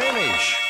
finish.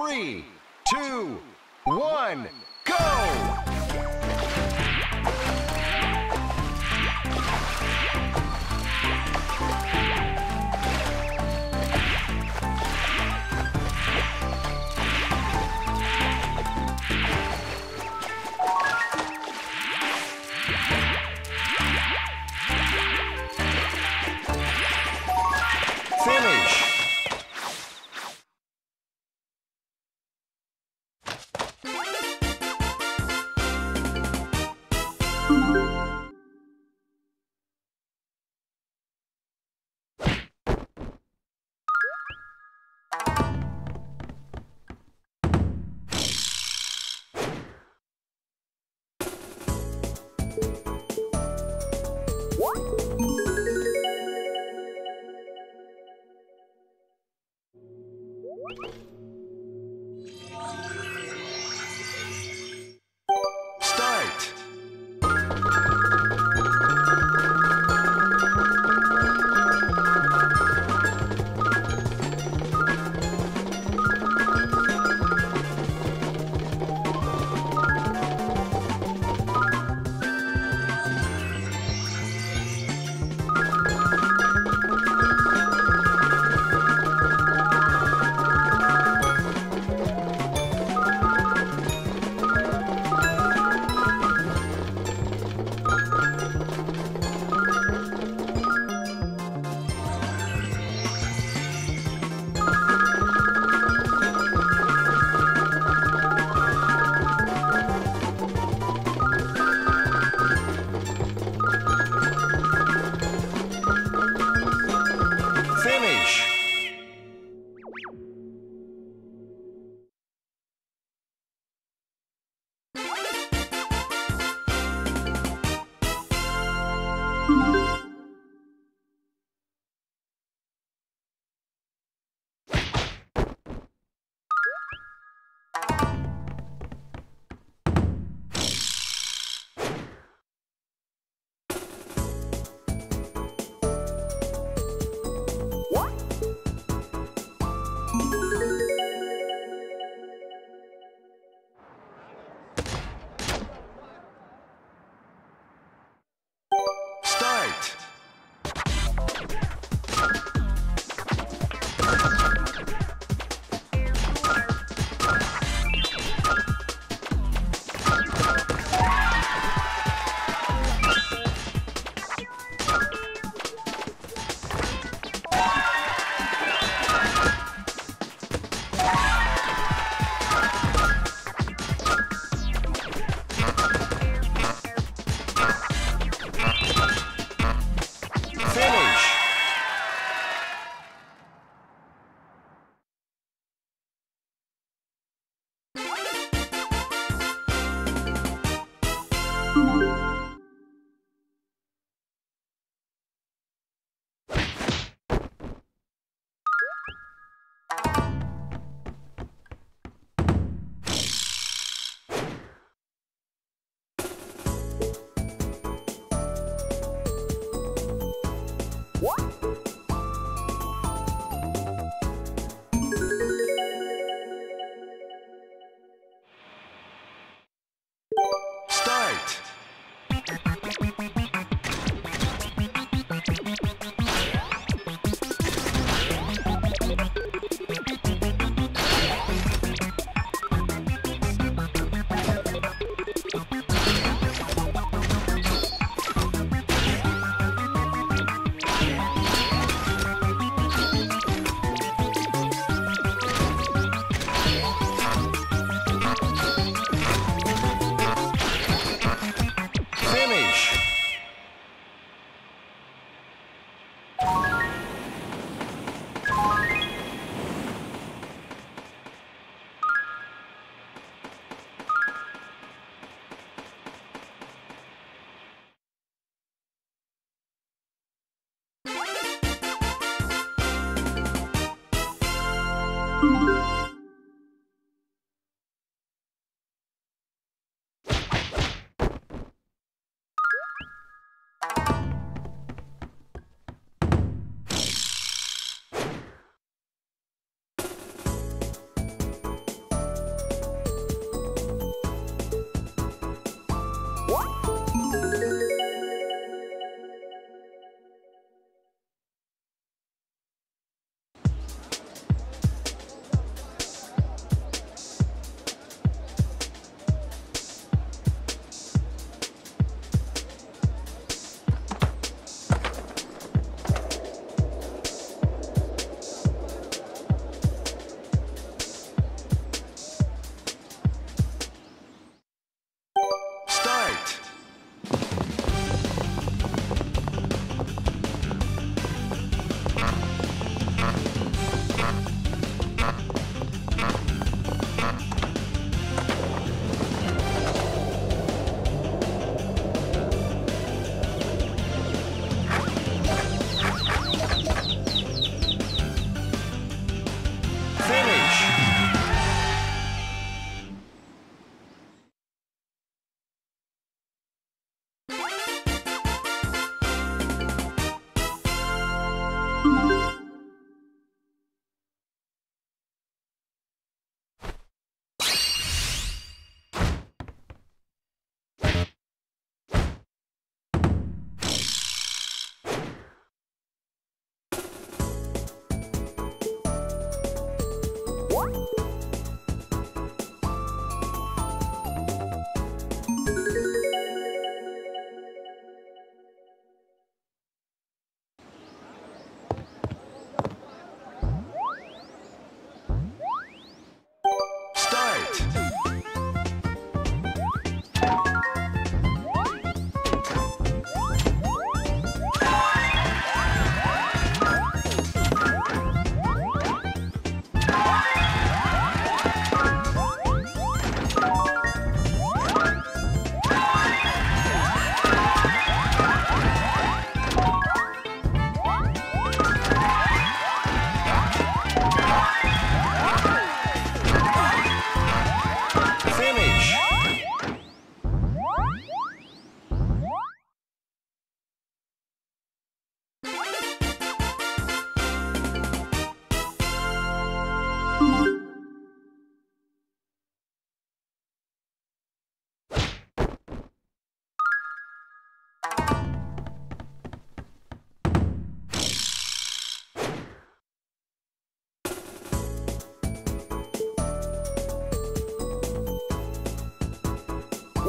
Three, two, one,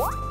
요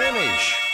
Finish.